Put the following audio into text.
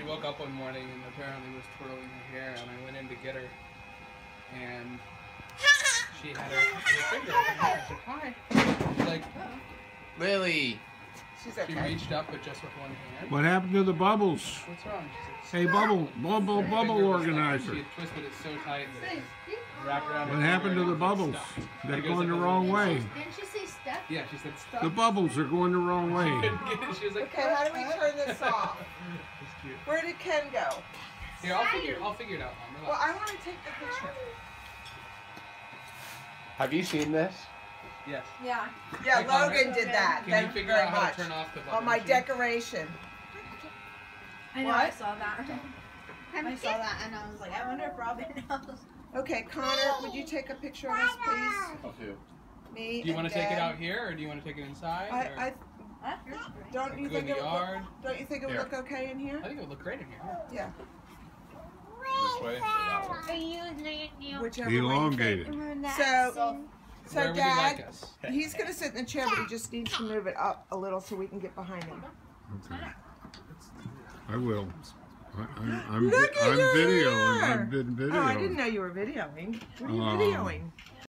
she woke up one morning and apparently was twirling her hair, and I went in to get her, and she had her, her finger in her hair. I said, "Hi." She's like, Lily. She's she reached up, but just with one hand. What happened to the bubbles? What's wrong? She said, Hey, bubble, bubble, Her bubble finger was stuck. organizer. She twisted it so tight that it wrapped around What happened to the bubbles? They're going the wrong way. Didn't she say step? Yeah, she said stop. The bubbles are going the wrong way. Couldn't get it. She was like, Okay, how do we turn this off? It's cute. Where did Ken go? Here, I'll figure. I'll figure it out. Mom. Well, I want to take the picture. Have you seen this? Yes. Yeah. Yeah, Hey, Connor, Logan did that. Can Thank you you figure very out how much. to turn off the bubble On my machine? decoration. I know. What? I saw that. I saw that, and I was like, I wonder if Robin knows. Okay, Connor, would you take a picture of us, please? Of who? Me Do you want to take it out here, or do you want to take it inside? I, or I Huh? Yours is great. don't you think it would yard? look, don't you think it would Here. look okay in here? I think it would look great in here. Yeah, This way or that way? whichever way you think. Elongated. So, So, so Where would you Dad, like he's gonna sit in the chair, but he just needs to move it up a little so we can get behind him. Okay. I will. I, I'm, I'm, Look at I'm your videoing. hair. I've been videoing. Oh, I didn't know you were videoing. What are you Oh. videoing?